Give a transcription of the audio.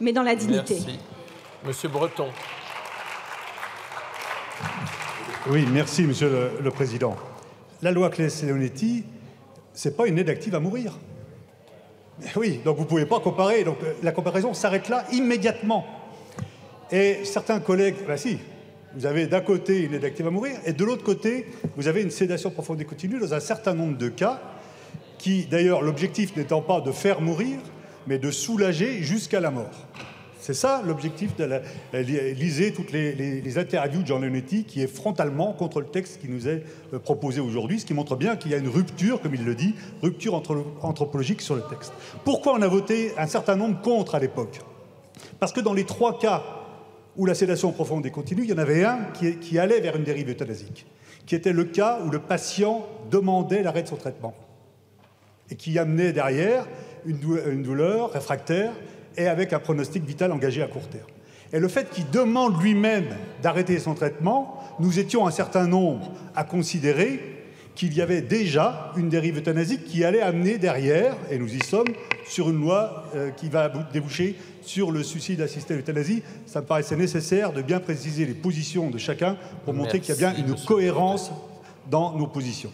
mais dans la dignité. Merci. Monsieur Breton. Oui, merci, Monsieur le, le Président. La loi Claes-Leonetti, c'est pas une aide active à mourir. Oui, donc vous ne pouvez pas comparer. Donc euh, la comparaison s'arrête là immédiatement. Et certains collègues, bah si, vous avez d'un côté une aide active à mourir, et de l'autre côté, vous avez une sédation profonde et continue dans un certain nombre de cas, qui d'ailleurs, l'objectif n'étant pas de faire mourir, mais de soulager jusqu'à la mort. C'est ça l'objectif de la. Lisez toutes les, interviews de Jean Leonetti qui est frontalement contre le texte qui nous est euh, proposé aujourd'hui, ce qui montre bien qu'il y a une rupture, comme il le dit, rupture anthropologique sur le texte. Pourquoi on a voté un certain nombre contre à l'époque? Parce que dans les trois cas où la sédation profonde est continue, il y en avait un qui, qui allait vers une dérive euthanasique, qui était le cas où le patient demandait l'arrêt de son traitement et qui amenait derrière une douleur réfractaire et avec un pronostic vital engagé à court terme. Et le fait qu'il demande lui-même d'arrêter son traitement, nous étions un certain nombre à considérer qu'il y avait déjà une dérive euthanasique qui allait amener derrière, et nous y sommes, sur une loi euh, qui va déboucher sur le suicide assisté à l'euthanasie. Ça me paraissait nécessaire de bien préciser les positions de chacun pour montrer qu'il y a bien une cohérence dans nos positions.